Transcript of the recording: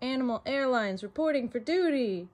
Animal Airlines reporting for duty.